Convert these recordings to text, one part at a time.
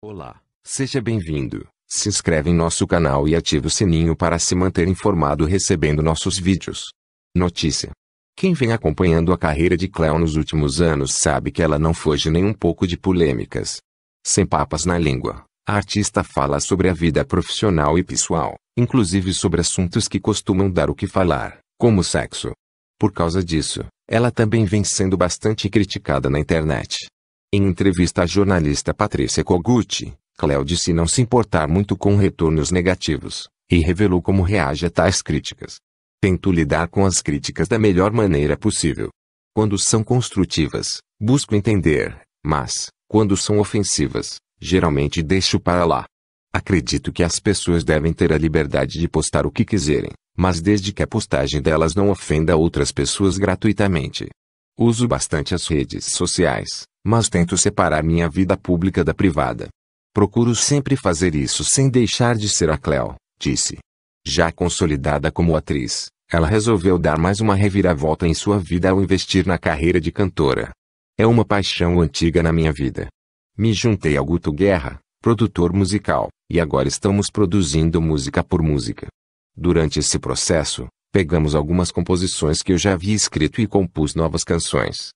Olá, seja bem-vindo. Se inscreve em nosso canal e ative o sininho para se manter informado recebendo nossos vídeos. Notícia. Quem vem acompanhando a carreira de Cleo nos últimos anos sabe que ela não foge nem um pouco de polêmicas. Sem papas na língua, a artista fala sobre a vida profissional e pessoal, inclusive sobre assuntos que costumam dar o que falar, como sexo. Por causa disso, ela também vem sendo bastante criticada na internet. Em entrevista à jornalista Patrícia Koguchi, Cleo disse não se importar muito com retornos negativos, e revelou como reage a tais críticas. Tento lidar com as críticas da melhor maneira possível. Quando são construtivas, busco entender, mas, quando são ofensivas, geralmente deixo para lá. Acredito que as pessoas devem ter a liberdade de postar o que quiserem, mas desde que a postagem delas não ofenda outras pessoas gratuitamente. Uso bastante as redes sociais, mas tento separar minha vida pública da privada. Procuro sempre fazer isso sem deixar de ser a Cleo, disse. Já consolidada como atriz, ela resolveu dar mais uma reviravolta em sua vida ao investir na carreira de cantora. É uma paixão antiga na minha vida. Me juntei ao Guto Guerra, produtor musical, e agora estamos produzindo música por música. Durante esse processo, pegamos algumas composições que eu já havia escrito e compus novas canções.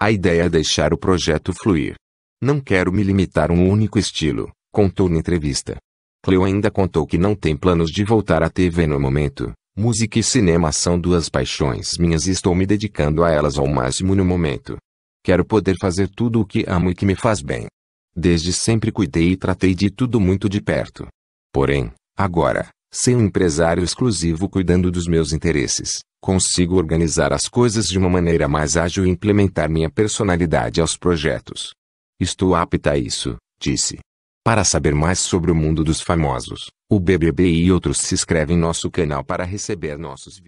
A ideia é deixar o projeto fluir. Não quero me limitar a um único estilo, contou na entrevista. Cleo ainda contou que não tem planos de voltar à TV no momento. Música e cinema são duas paixões minhas e estou me dedicando a elas ao máximo no momento. Quero poder fazer tudo o que amo e que me faz bem. Desde sempre cuidei e tratei de tudo muito de perto. Porém, agora, sem um empresário exclusivo cuidando dos meus interesses, consigo organizar as coisas de uma maneira mais ágil e implementar minha personalidade aos projetos. Estou apta a isso, disse. Para saber mais sobre o mundo dos famosos, o BBB e outros se inscreve em nosso canal para receber nossos vídeos.